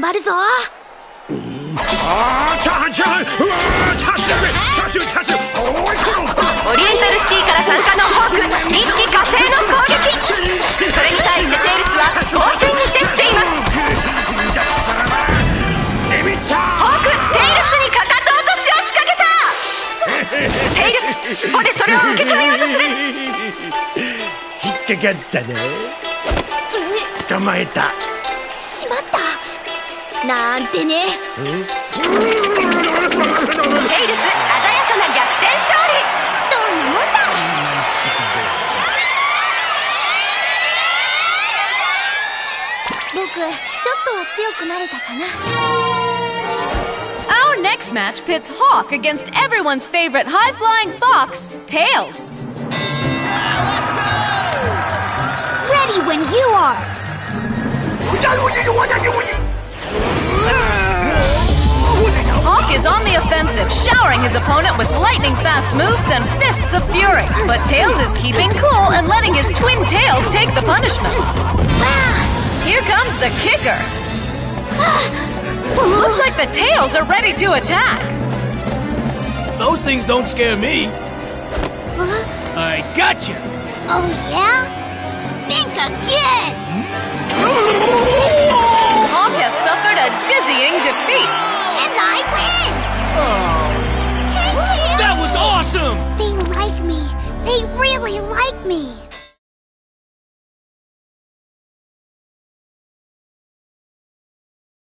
頑張るぞ。あーチャーハンチャーハンうわーチャーシューチャーシューチャーシューオリエンタルシティから参加のホーク一気火星の攻撃それに対してテイルスは防戦に徹していますホークテイルスにかかと落としを仕掛けたテイルス尻尾でそれを受け止めようとする引っかかったな捕まえたしまったなんてね。テイルス鮮やかな逆転勝利。どんなもんだ僕ちょっとは強くなれたかな。Our next match pits Hawk against everyone's favorite high flying fox, Tails. Ready when you are! Offensive, showering his opponent with lightning fast moves and fists of fury. But Tails is keeping cool and letting his twin tails take the punishment. Ah, here comes the kicker. Ah. Looks like the tails are ready to attack. Those things don't scare me. I gotcha. Oh yeah? Think again! Hawk has suffered a dizzying defeat. And I win! Oh, that was awesome! They like me. They really like me.